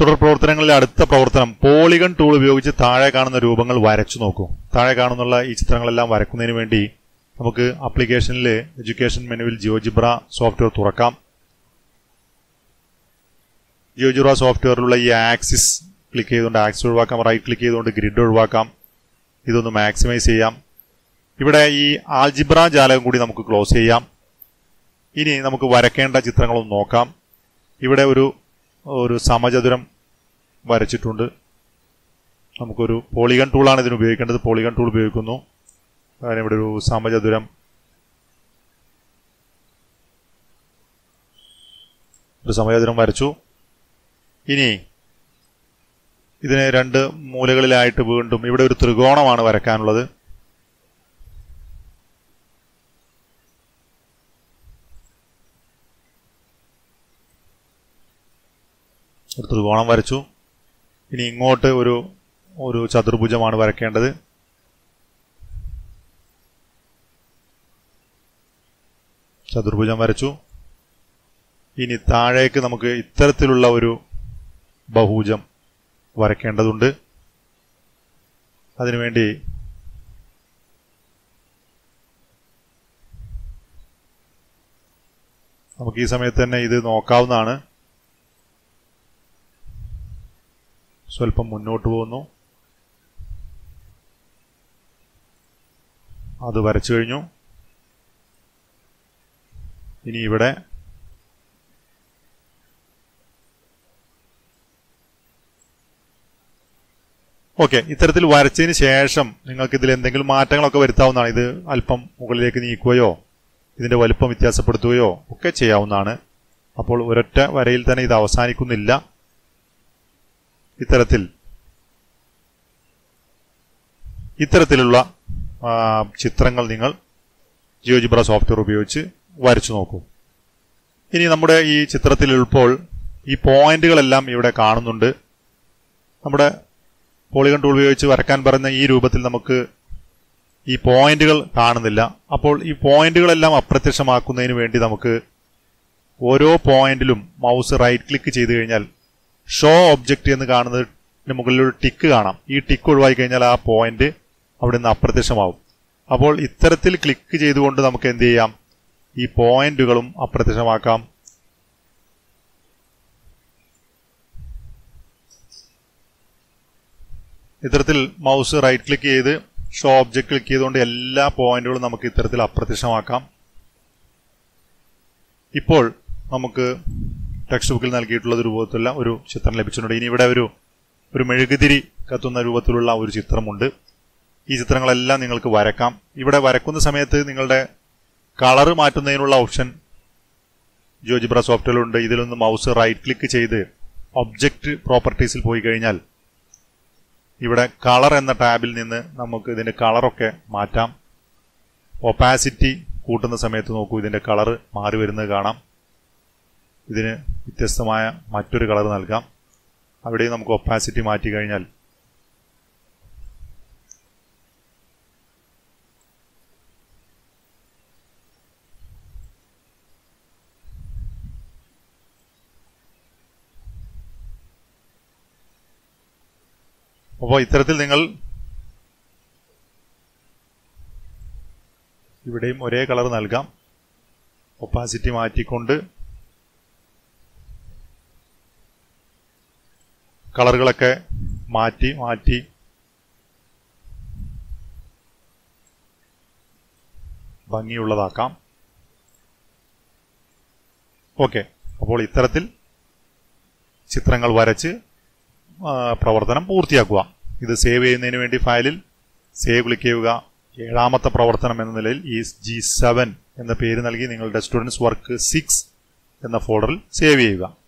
തുടർ പ്രവർത്തനങ്ങളിലെ അടുത്ത പ്രവർത്തനം. പോളിഗൺ ടൂൾ ഉപയോഗിച്ച് താഴെ കാണുന്ന രൂപങ്ങൾ വരച്ചു നോക്കൂ. താഴെ കാണുന്നുള്ള ഈ ചിത്രങ്ങളെല്ലാം വരക്കുന്നതിന് വേണ്ടി നമുക്ക് ആപ്ലിക്കേഷനിൽ എഡ്യൂക്കേഷൻ മെനുവിൽ ജിയോജിബ്ര സോഫ്റ്റ്വെയർ തുറക്കാം. ജിയോജിബ്ര സോഫ്റ്റ്വെയറിലുള്ള ഈ ആക്സിസ് ക്ലിക്ക് ചെയ്തുകൊണ്ട് ആക്സിസ് ഒഴിവാക്കാം റൈറ്റ് ക്ലിക്ക് ചെയ്തുകൊണ്ട് ഗ്രിഡ് ഒഴിവാക്കാം. ഇതൊന്ന് മാക്സിമൈസ് ചെയ്യാം. ഇവിടെ ഈ ആൽജിബ്ര ജാലകം കൂടി നമുക്ക് ക്ലോസ് ചെയ്യാം. ഇനി നമുക്ക് വരക്കേണ്ട ചിത്രങ്ങളൊന്ന് നോക്കാം. ഇവിടെ ഒരു ഒരു സമചതുരം വരച്ചിട്ടുണ്ട്. നമുക്കൊരു പോളിഗൺ ടൂളാണ് ഇതിന് ഉപയോഗിക്കേണ്ടത്. പോളിഗൺ ടൂൾ ഉപയോഗിക്കുന്നു. അങ്ങനെ ഇവിടെ ഒരു സമചതുരം ഒരു സമചതുരം വരച്ചു. ഇനി ഇതിനെ രണ്ട് മൂലകളിലായിട്ട് വീണ്ടും ഇവിടെ ഒരു ത്രികോണമാണ് വരയ്ക്കാനുള്ളത്. ഒരു ത്രികോണം വരച്ചു. ഇനി ഇങ്ങോട്ട് ഒരു ഒരു ചതുർഭുജമാണ് വരക്കേണ്ടത് ചതുർഭുജം വരച്ചു. ഇനി താഴേക്ക് നമുക്ക് ഇത്തരത്തിലുള്ള ഒരു ബഹുജം വരയ്ക്കേണ്ടതുണ്ട്. അതിനുവേണ്ടി നമുക്ക് ഈ സമയത്ത് തന്നെ ഇത് നോക്കാവുന്നതാണ്. സ്വല്പം മുന്നോട്ട് പോകുന്നു. അത് വരച്ചു കഴിഞ്ഞു. ഇനി ഇവിടെ ഓക്കെ ഇത്തരത്തിൽ വരച്ചതിന് ശേഷം നിങ്ങൾക്ക് ഇതിൽ എന്തെങ്കിലും മാറ്റങ്ങളൊക്കെ വരുത്താവുന്നതാണ്. ഇത് അല്പം മുകളിലേക്ക് നീക്കുകയോ ഇതിന്റെ വലുപ്പം വ്യത്യാസപ്പെടുത്തുകയോ ഒക്കെ ചെയ്യാവുന്നതാണ്. അപ്പോൾ ഒരൊറ്റ വരയിൽ തന്നെ ഇത് അവസാനിക്കുന്നില്ല. ഇത്തരത്തിൽ ഇത്തരത്തിലുള്ള ചിത്രങ്ങൾ നിങ്ങൾ ജിയോജിബ്ര സോഫ്റ്റ്വെയർ ഉപയോഗിച്ച് വരച്ചു നോക്കൂ. ഇനി നമ്മുടെ ഈ ചിത്രത്തിൽ ഇപ്പോൾ ഈ പോയിന്റുകളെല്ലാം ഇവിടെ കാണുന്നുണ്ട്. നമ്മുടെ പോളിഗൺ ടൂൾ ഉപയോഗിച്ച് വരക്കാൻ പറയുന്ന ഈ രൂപത്തിൽ നമുക്ക് ഈ പോയിന്റുകൾ കാണുന്നില്ല. അപ്പോൾ ഈ പോയിന്റുകളെല്ലാം അപ്രത്യക്ഷമാക്കുന്നതിന് വേണ്ടി നമുക്ക് ഓരോ പോയിന്റിലും മൗസ് റൈറ്റ് ക്ലിക്ക് ചെയ്ത് കഴിഞ്ഞാൽ ഷോ ഒബ്ജക്റ്റ് എന്ന് കാണുന്നതിന് മുകളിൽ ഒരു ടിക്ക് കാണാം. ഈ ടിക്ക് ഒഴിവാക്കി കഴിഞ്ഞാൽ ആ പോയിന്റ് അവിടെ നിന്ന് അപ്രത്യക്ഷമാവും. അപ്പോൾ ഇത്തരത്തിൽ ക്ലിക്ക് ചെയ്തുകൊണ്ട് നമുക്ക് എന്ത് ചെയ്യാം? ഈ പോയിന്റുകളും അപ്രത്യക്ഷമാക്കാം. ഇത്തരത്തിൽ മൗസ് റൈറ്റ് ക്ലിക്ക് ചെയ്ത് ഷോ ഒബ്ജക്റ്റ് ക്ലിക്ക് ചെയ്തുകൊണ്ട് എല്ലാ പോയിന്റുകളും നമുക്ക് ഇത്തരത്തിൽ അപ്രത്യക്ഷമാക്കാം. ഇപ്പോൾ നമുക്ക് ടെക്സ്റ്റ് ബുക്കിൽ നൽകിയിട്ടുള്ള രൂപത്തിലുള്ള ഒരു ചിത്രം ലഭിച്ചിട്ടുണ്ട്. ഇനി ഇവിടെ ഒരു ഒരു മെഴുകുതിരി കത്തുന്ന രൂപത്തിലുള്ള ഒരു ചിത്രമുണ്ട്. ഈ ചിത്രങ്ങളെല്ലാം നിങ്ങൾക്ക് വരക്കാം. ഇവിടെ വരക്കുന്ന സമയത്ത് നിങ്ങളുടെ കളർ മാറ്റുന്നതിനുള്ള ഓപ്ഷൻ ജോജിബ്ര സോഫ്റ്റ്വെയറിലുണ്ട് ഇതിലൊന്ന് മൗസ് റൈറ്റ് ക്ലിക്ക് ചെയ്ത് ഒബ്ജക്റ്റ് പ്രോപ്പർട്ടീസിൽ പോയി കഴിഞ്ഞാൽ ഇവിടെ കളർ എന്ന ടാബിൽ നിന്ന് നമുക്ക് ഇതിന്റെ കളറൊക്കെ മാറ്റാം. ഒപ്പാസിറ്റി കൂട്ടുന്ന സമയത്ത് നോക്കൂ ഇതിന്റെ കളർ മാറി വരുന്നത് കാണാം. ഇതിന് വ്യത്യസ്തമായ മറ്റൊരു കളർ നൽകാം. അവിടെയും നമുക്ക് ഒപ്പാസിറ്റി മാറ്റി കഴിഞ്ഞാൽ അപ്പോൾ ഇത്തരത്തിൽ നിങ്ങൾ ഇവിടെയും ഒരേ കളർ നൽകാം. ഒപ്പാസിറ്റി മാറ്റിക്കൊണ്ട് കളറുകളൊക്കെ മാറ്റി മാറ്റി. ഭംഗിയുള്ളതാക്കാം. ഓക്കെ. അപ്പോൾ ഇത്തരത്തിൽ ചിത്രങ്ങൾ വരച്ച് പ്രവർത്തനം പൂർത്തിയാക്കുക. ഇത് സേവ് ചെയ്യുന്നതിന് വേണ്ടി ഫയലിൽ സേവ് ക്ലിക്ക് ചെയ്യുക. ഏഴാമത്തെ പ്രവർത്തനം എന്ന നിലയിൽ ഈ ജി സെവൻ എന്ന പേര് നൽകി നിങ്ങളുടെ സ്റ്റുഡൻസ് വർക്ക് സിക്സ് എന്ന ഫോൾഡറിൽ സേവ് ചെയ്യുക.